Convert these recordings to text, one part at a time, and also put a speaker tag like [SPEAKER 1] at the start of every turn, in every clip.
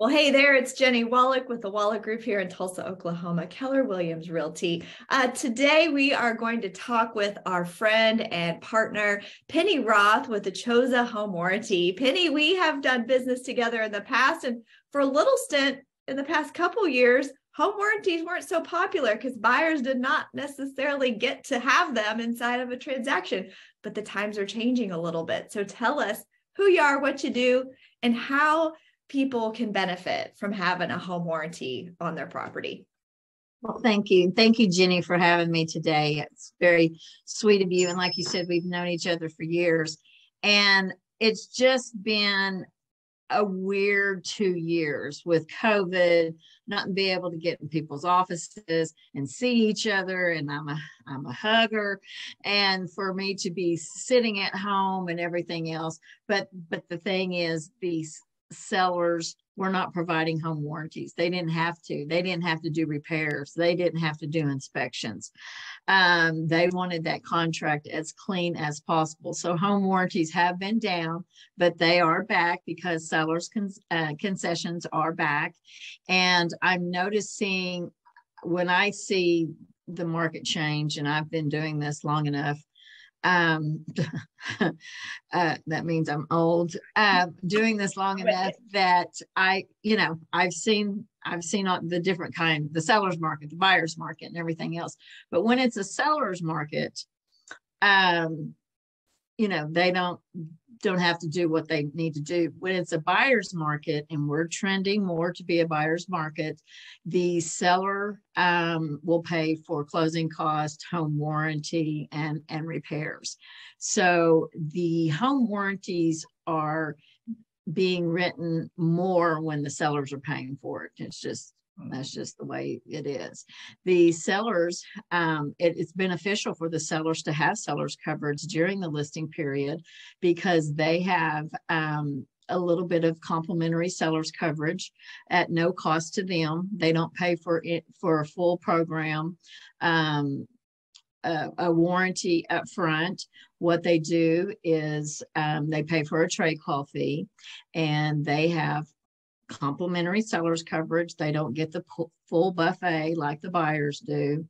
[SPEAKER 1] Well, hey there, it's Jennie Wolek with the Wolek Group here in Tulsa, Oklahoma, Keller Williams Realty. Uh, today, we are going to talk with our friend and partner, Penny Roth with Achosa Home Warranty. Penny, we have done business together in the past, and for a little stint in the past couple years, home warranties weren't so popular because buyers did not necessarily get to have them inside of a transaction. But the times are changing a little bit. So tell us who you are, what you do, and how people can benefit from having a home warranty on their property.
[SPEAKER 2] Well, thank you. Thank you, Jennie, for having me today. It's very sweet of you. And like you said, we've known each other for years. And it's just been a weird two years with COVID, not be able to get in people's offices and see each other. And I'm a I'm a hugger, and for me to be sitting at home and everything else. But but the thing is, these sellers were not providing home warranties. They didn't have to. They didn't have to do repairs. They didn't have to do inspections. Um, they wanted that contract as clean as possible. So home warranties have been down, but they are back because sellers' con- uh, concessions are back. And I'm noticing when I see the market change, and I've been doing this long enough um, uh, that means I'm old, uh, doing this long enough that I, you know, I've seen, I've seen all the different kind, the seller's market, the buyer's market and everything else. But when it's a seller's market, um, you know, they don't, don't have to do what they need to do. When it's a buyer's market and we're trending more to be a buyer's market, the seller um, will pay for closing cost, home warranty, and, and repairs. So the home warranties are being written more when the sellers are paying for it. It's just that's just the way it is. The sellers, um, it, it's beneficial for the sellers to have sellers coverage during the listing period because they have um, a little bit of complimentary sellers coverage at no cost to them. They don't pay for it for a full program. Um, a, a, warranty up front. What they do is um, they pay for a trade call fee and they have complimentary sellers coverage. They don't get the full buffet like the buyers do.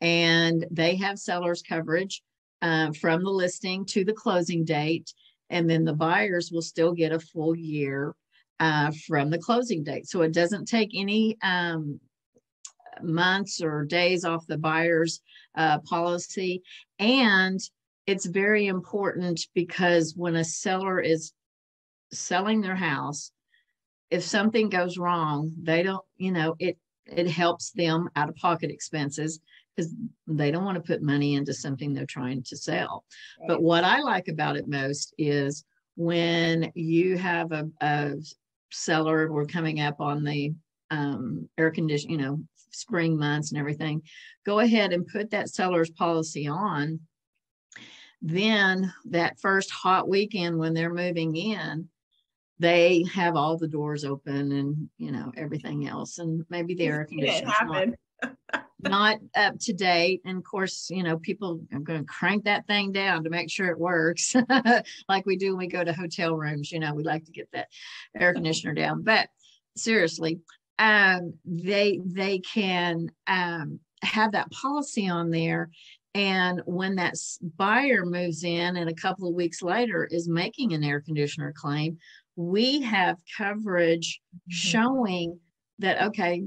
[SPEAKER 2] And they have sellers coverage uh, from the listing to the closing date. And then the buyers will still get a full year uh, from the closing date. So it doesn't take any um, months or days off the buyer's uh, policy. And it's very important because when a seller is selling their house, if something goes wrong, they don't, you know, it it helps them out of pocket expenses because they don't want to put money into something they're trying to sell. Right. But what I like about it most is when you have a, a seller, we're coming up on the um, air condition, you know, spring months and everything, go ahead and put that seller's policy on. Then that first hot weekend when they're moving in, they have all the doors open and you know everything else and maybe the air conditioning not, not up to date and of course you know people are going to crank that thing down to make sure it works like we do when we go to hotel rooms you know we like to get that air conditioner down but seriously um, they they can um, have that policy on there and when that buyer moves in and a couple of weeks later is making an air conditioner claim, we have coverage mm-hmm. showing that, okay,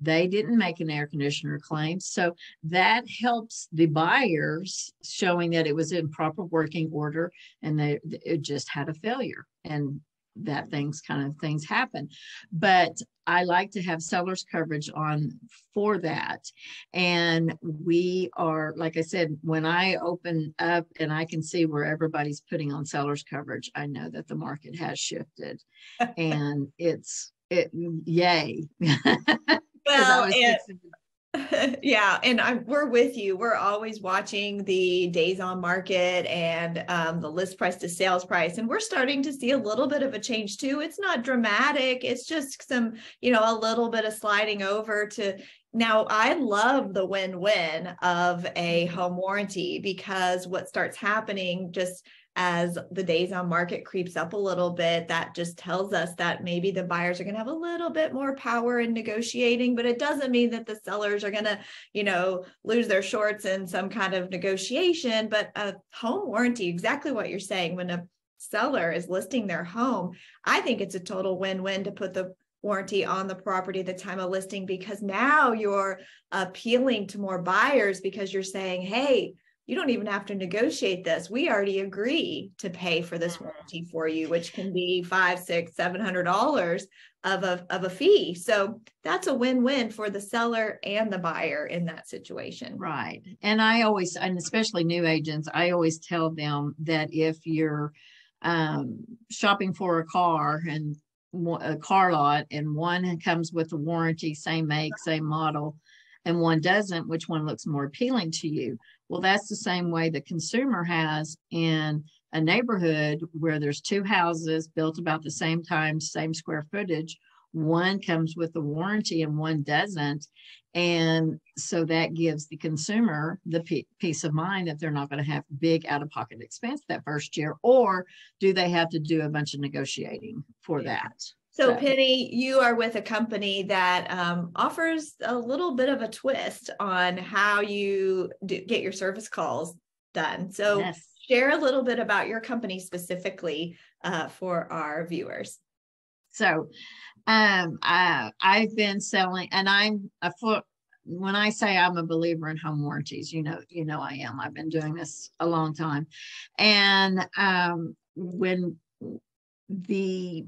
[SPEAKER 2] they didn't make an air conditioner claim. So that helps the buyers showing that it was in proper working order and they, it just had a failure. And that things kind of things happen. But I like to have sellers coverage on for that. And we are, like I said, when I open up and I can see where everybody's putting on sellers coverage, I know that the market has shifted and it's it yay.
[SPEAKER 1] well, it, yeah, and I, we're with you. We're always watching the days on market and um, the list price to sales price, and we're starting to see a little bit of a change too. It's not dramatic. It's just some, you know, a little bit of sliding over to now. I love the win-win of a home warranty because what starts happening just as the days on market creeps up a little bit, that just tells us that maybe the buyers are going to have a little bit more power in negotiating, but it doesn't mean that the sellers are going to, you know, lose their shorts in some kind of negotiation. But a home warranty, exactly what you're saying, when a seller is listing their home, I think it's a total win win to put the warranty on the property at the time of listing because now you're appealing to more buyers because you're saying, hey, you don't even have to negotiate this. We already agree to pay for this mm-hmm. warranty for you, which can be five, six, seven hundred dollars of a of a fee. So that's a win-win for the seller and the buyer in that situation.
[SPEAKER 2] Right. And I always, and especially new agents, I always tell them that if you're um, shopping for a car and a car lot and one comes with a warranty, same make, same model, and one doesn't, which one looks more appealing to you? Well, that's the same way the consumer has in a neighborhood where there's two houses built about the same time, same square footage. One comes with a warranty and one doesn't. And so that gives the consumer the p- peace of mind that they're not going to have big out of pocket expense that first year, or do they have to do a bunch of negotiating for that?
[SPEAKER 1] So, so, Penny, you are with a company that um, offers a little bit of a twist on how you do, get your service calls done. So, yes. share a little bit about your company specifically uh, for our viewers.
[SPEAKER 2] So, um, I, I've been selling, and I'm a foot. When I say I'm a believer in home warranties, you know, you know I am. I've been doing this a long time, and um, when the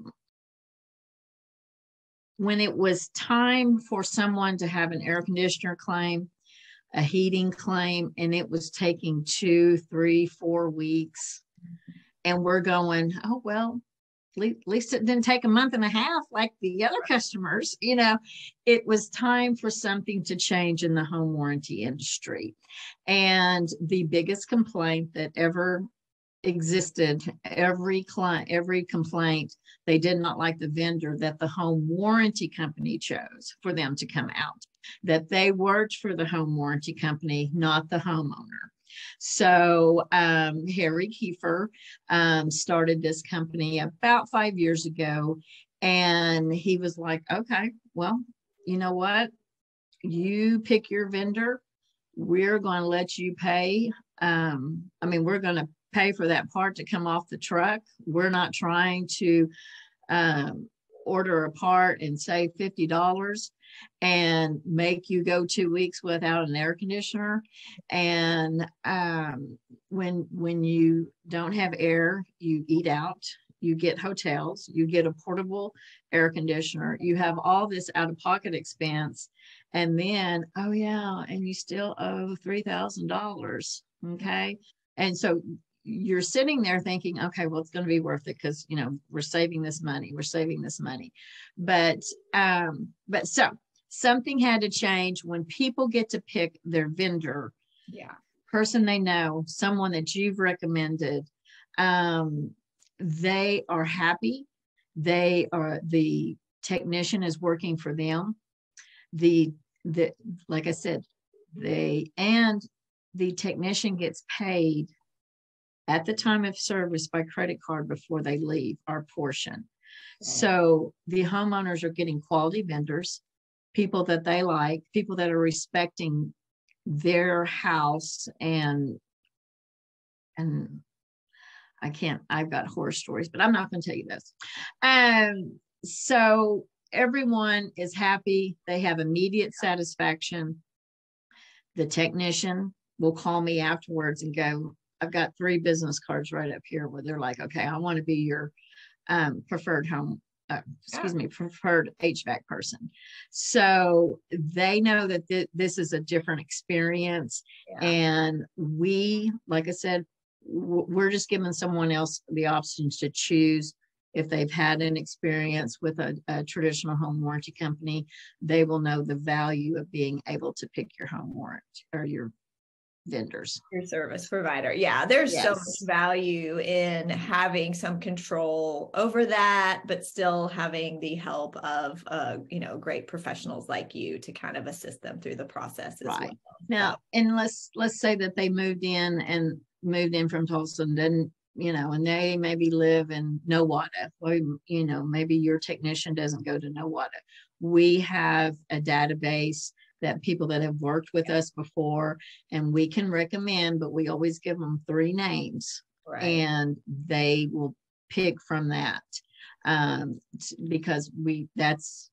[SPEAKER 2] when it was time for someone to have an air conditioner claim, a heating claim, and it was taking two, three, four weeks. And we're going, oh, well, at least it didn't take a month and a half like the other customers. You know, it was time for something to change in the home warranty industry. And the biggest complaint that ever existed every client every complaint they did not like the vendor that the home warranty company chose for them to come out that they worked for the home warranty company not the homeowner. So um, harry kiefer um, started this company about five years ago and he was like okay well you know what? You pick your vendor we're going to let you pay um, i mean we're going to pay for that part to come off the truck. We're not trying to um, order a part and save $50 and make you go two weeks without an air conditioner. And um, when when you don't have air, you eat out. You get hotels. You get a portable air conditioner. You have all this out of pocket expense, and then oh yeah, and you still owe three thousand dollars. Okay, and so you're sitting there thinking, okay, well, it's going to be worth it because you know we're saving this money, we're saving this money. But um, but so something had to change when people get to pick their vendor,
[SPEAKER 1] yeah,
[SPEAKER 2] person they know, someone that you've recommended. Um, they are happy. They are the technician is working for them. The the like I said, they and the technician gets paid at the time of service by credit card before they leave our portion. So the homeowners are getting quality vendors, people that they like, people that are respecting their house and and I can't I've got horror stories, but I'm not going to tell you this. Um so everyone is happy, they have immediate satisfaction. The technician will call me afterwards and go, I've got three business cards right up here where they're like, okay, I want to be your um, preferred home, uh, excuse me, preferred HVAC person. So they know that th- this is a different experience. Yeah. And we, like I said, w- we're just giving someone else the options to choose if they've had an experience with a, a, traditional home warranty company, they will know the value of being able to pick your home warranty or your vendors.
[SPEAKER 1] Your service provider. Yeah, there's yes. so much value in having some control over that, but still having the help of uh, you know, great professionals like you to kind of assist them through the process as right. well.
[SPEAKER 2] Now, and let's let's say that they moved in and moved in from Tulsa and didn't you know, and they maybe live in Nowata, or, you know, maybe your technician doesn't go to Nowata. We have a database that people that have worked with us before and we can recommend, but we always give them three names right. and they will pick from that um, because we that's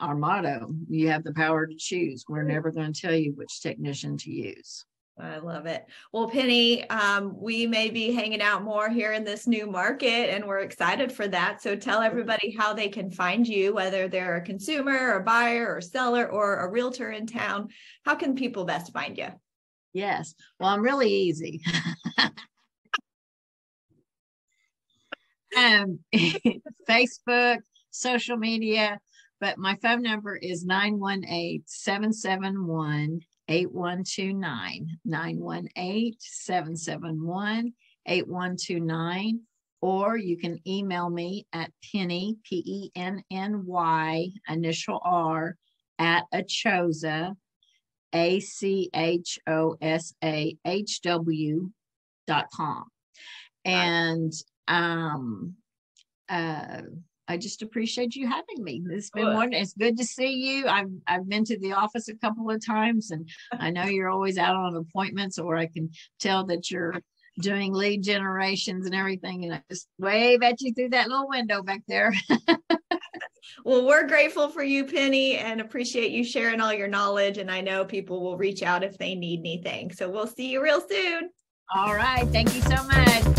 [SPEAKER 2] our motto. You have the power to choose. We're never going to tell you which technician to use.
[SPEAKER 1] I love it. Well, Penny, um, we may be hanging out more here in this new market, and we're excited for that. So tell everybody how they can find you, whether they're a consumer, a buyer, or seller, or a realtor in town. How can people best find you?
[SPEAKER 2] Yes. Well, I'm really easy. um, Facebook, social media, but my phone number is 918 771 8129 918 771 8129 or you can email me at penny p-e-n-n-y initial r at achosa a-c-h-o-s-a-h-w dot com. And um uh I just appreciate you having me. It's been one. It's good to see you. I've I've been to the office a couple of times, and I know you're always out on appointments, or I can tell that you're doing lead generations and everything. And I just wave at you through that little window back there.
[SPEAKER 1] well, we're grateful for you, Penny, and appreciate you sharing all your knowledge. And I know people will reach out if they need anything. So we'll see you real soon.
[SPEAKER 2] All right. Thank you so much.